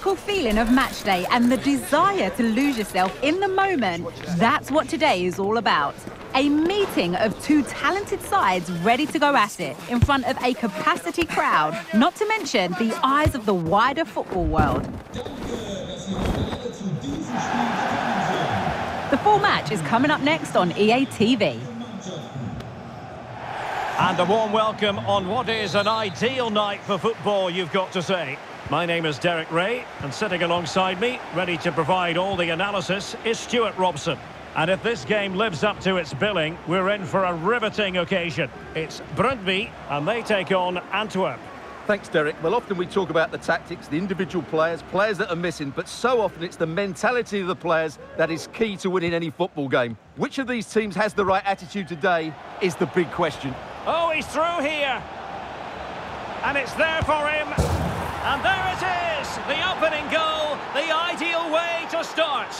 magical feeling of match day and the desire to lose yourself in the moment, that's what today is all about. A meeting of two talented sides ready to go at it in front of a capacity crowd, not to mention the eyes of the wider football world. The full match is coming up next on EA TV. And a warm welcome on what is an ideal night for football, you've got to say. My name is Derek Ray, and sitting alongside me, ready to provide all the analysis, is Stuart Robson. And if this game lives up to its billing, we're in for a riveting occasion. It's Brøndby, and they take on Antwerp. Thanks, Derek. Well, often we talk about the tactics, the individual players, players that are missing, but so often it's the mentality of the players that is key to winning any football game. Which of these teams has the right attitude today is the big question. Oh, he's through here. And it's there for him. And there it is, the opening goal, the ideal way to start.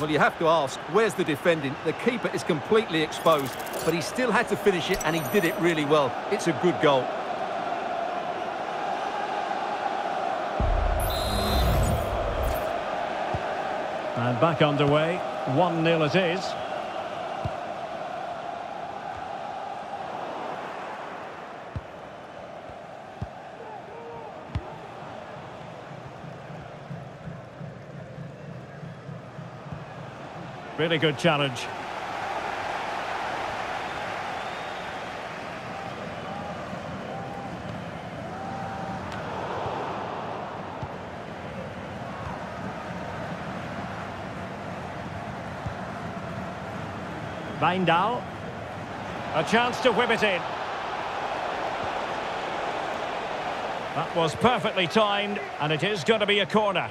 Well, you have to ask, where's the defending? The keeper is completely exposed, but he still had to finish it, and he did it really well. It's a good goal. And back underway, 1-0 it is. Really good challenge. Wijndal. A chance to whip it in. That was perfectly timed, and it is going to be a corner.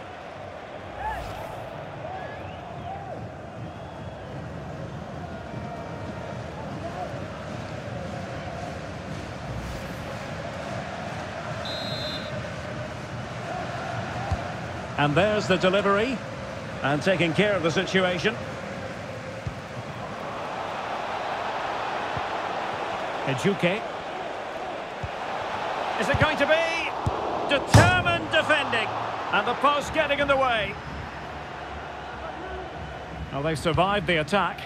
And there's the delivery. And taking care of the situation. Ejuke. Is it going to be? Determined defending. And the post getting in the way. Well, they survived the attack.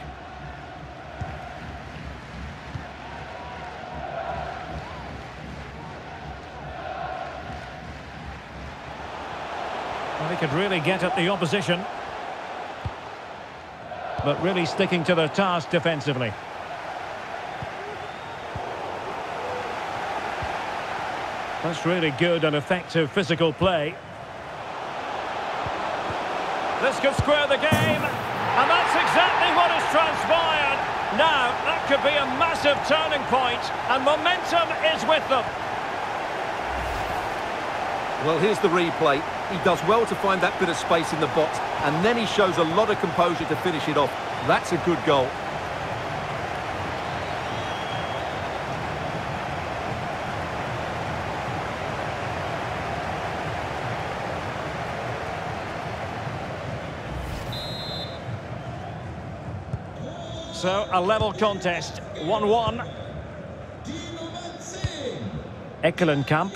Well, he could really get at the opposition. But really sticking to their task defensively. That's really good and effective physical play. This could square the game. And that's exactly what has transpired. Now, that could be a massive turning point, and momentum is with them. Well, here's the replay. He does well to find that bit of space in the box, and then he shows a lot of composure to finish it off. That's a good goal. So, a level contest, 1-1. Ekkelenkamp.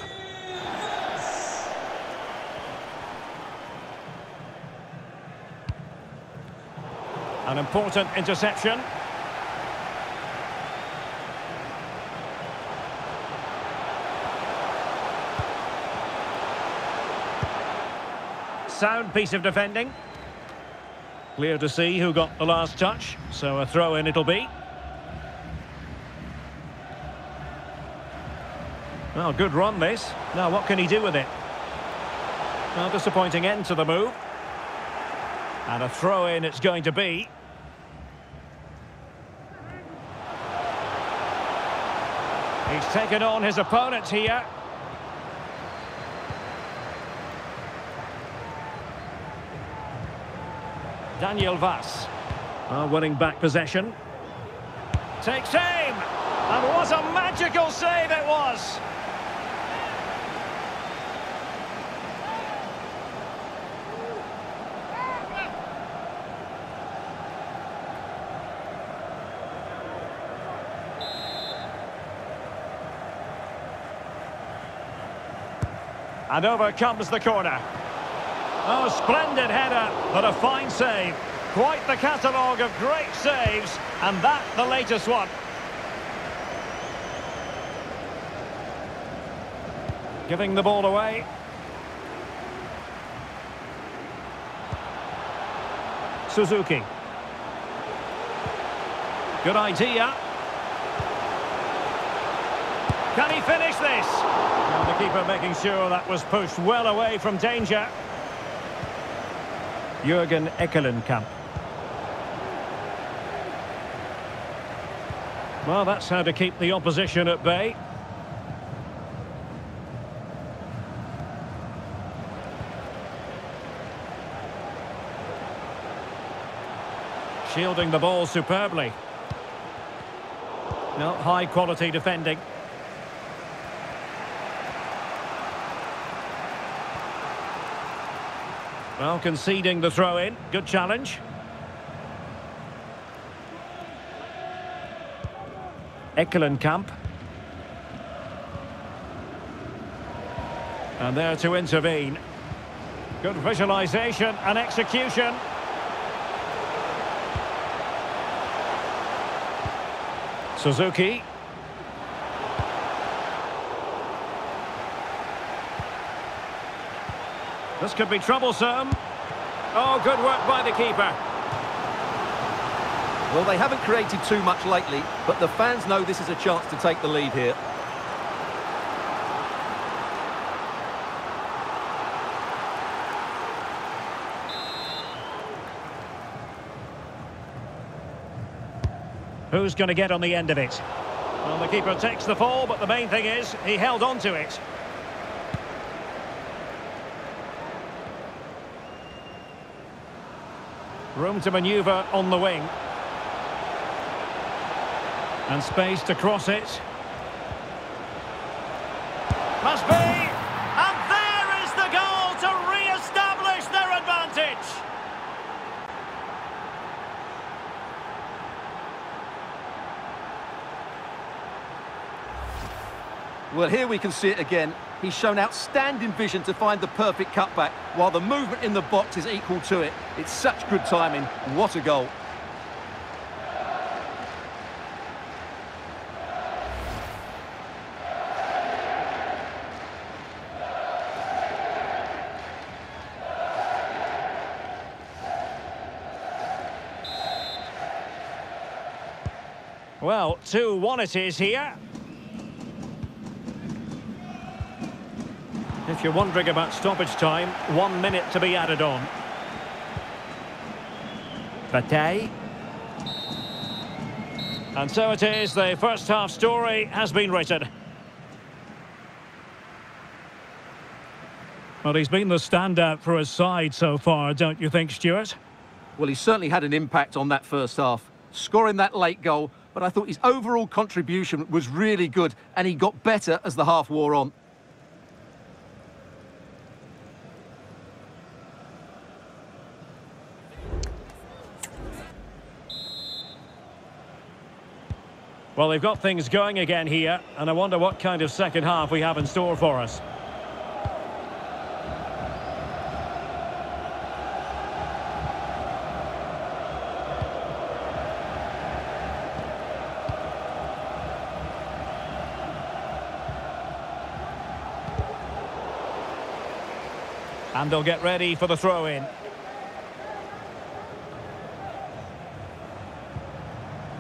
An important interception. Sound piece of defending. Clear to see who got the last touch, so a throw-in it'll be. Well, good run this. Now, what can he do with it? Well, disappointing end to the move. And a throw-in it's going to be. He's taken on his opponent here. Daniel Wass. Are winning back possession. Takes aim. And what a magical save it was. And over comes the corner. Oh, splendid header, but a fine save. Quite the catalogue of great saves, and that the latest one. Giving the ball away. Suzuki. Good idea. Can he finish this? And the keeper making sure that was pushed well away from danger. Jurgen Ekkelenkamp. Well, that's how to keep the opposition at bay. Shielding the ball superbly. No, high quality defending. Well, conceding the throw in. Good challenge. Ekkelenkamp. And there to intervene. Good visualisation and execution. Suzuki. This could be troublesome. Oh, good work by the keeper. Well, they haven't created too much lately, but the fans know this is a chance to take the lead here. Who's going to get on the end of it? Well, the keeper takes the fall, but the main thing is he held on to it. Room to manoeuvre on the wing. And space to cross it. Must be! And there is the goal to re-establish their advantage! Well, here we can see it again. He's shown outstanding vision to find the perfect cutback, while the movement in the box is equal to it. It's such good timing. What a goal. Well, 2-1 it is here. If you're wondering about stoppage time, one minute to be added on. Bataille. And so it is, the first half story has been written. Well, he's been the standout for his side so far, don't you think, Stuart? Well, he certainly had an impact on that first half, scoring that late goal, but I thought his overall contribution was really good, and he got better as the half wore on. Well, they've got things going again here, and I wonder what kind of second half we have in store for us. And they'll get ready for the throw-in.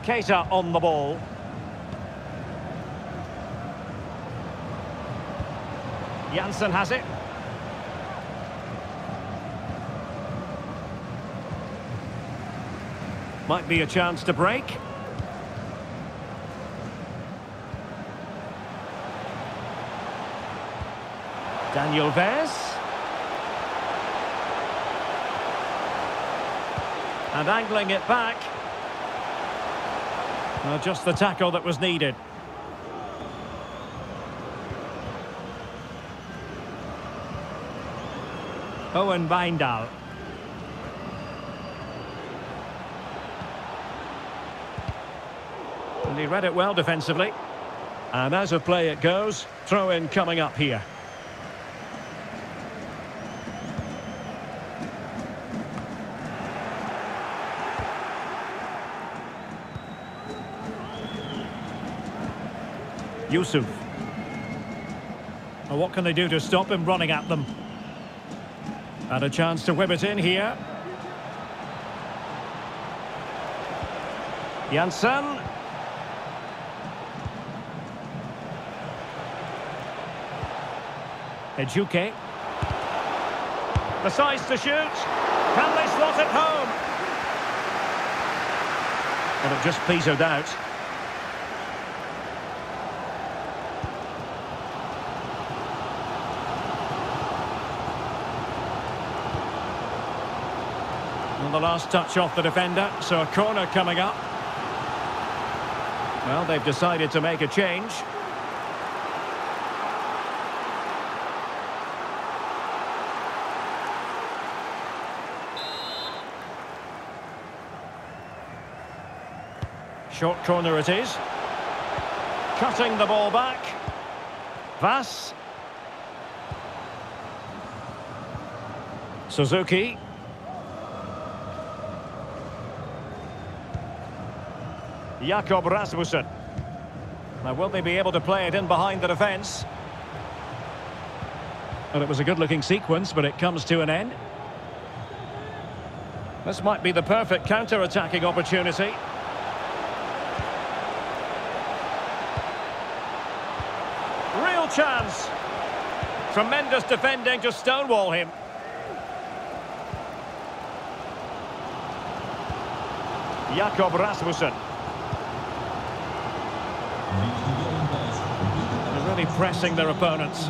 Keita on the ball. Janssen has it. Might be a chance to break. Daniel Wass. And angling it back. Well, just the tackle that was needed. Owen Wijndal. And he read it well defensively. And as a play it goes, throw-in coming up here. Yusuf. Well, what can they do to stop him running at them? And a chance to whip it in here. Janssen. Ejuke. Decides to shoot. Can they slot it home? And it just petered out. And the last touch off the defender, so a corner coming up. Well, they've decided to make a change. Short corner it is. Cutting the ball back. Wass. Suzuki. Jacob Rasmussen. Now, will they be able to play it in behind the defence? Well, it was a good-looking sequence, but it comes to an end. This might be the perfect counter-attacking opportunity. Real chance. Tremendous defending to stonewall him. Jacob Rasmussen. Really pressing their opponents.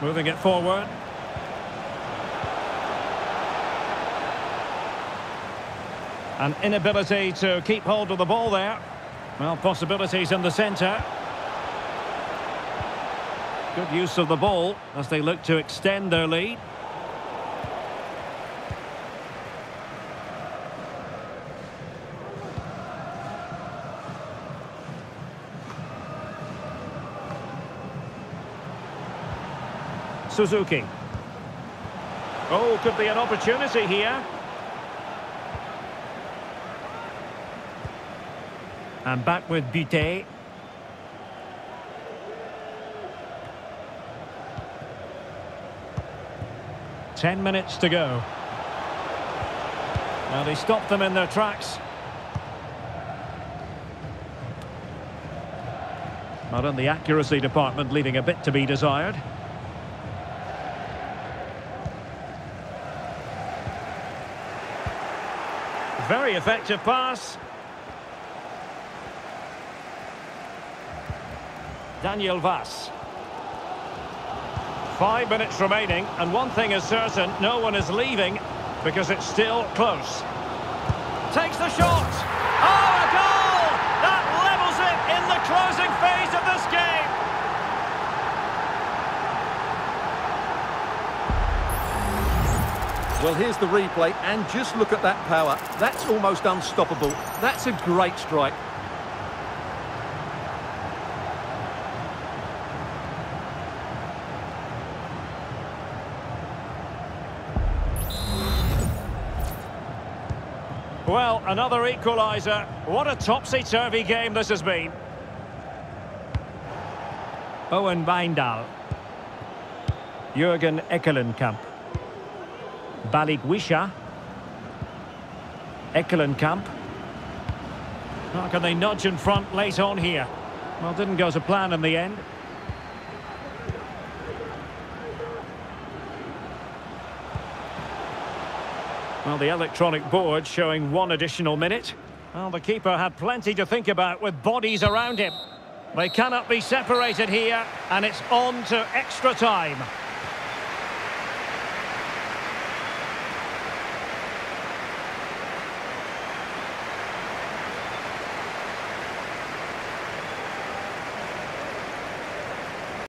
Moving it forward. An inability to keep hold of the ball there. Well, possibilities in the centre. Good use of the ball as they look to extend their lead. Suzuki. Oh, could be an opportunity here. And back with Butez. Ten minutes to go. Now they stopped them in their tracks. Not in the accuracy department, leaving a bit to be desired. Very effective pass. Daniel Wass. Five minutes remaining, and one thing is certain, no one is leaving because it's still close. Takes the shot! Oh, a goal! That levels it in the closing phase Well, here's the replay, and just look at that power. That's almost unstoppable. That's a great strike. Well, another equaliser. What a topsy-turvy game this has been. Owen Wijndal. Jurgen Ekkelenkamp. Balikwisha. Ekkelenkamp. How can they nudge in front late on here? Well, didn't go to plan in the end. Well, the electronic board showing one additional minute. Well, the keeper had plenty to think about with bodies around him. They cannot be separated here, and it's on to extra time.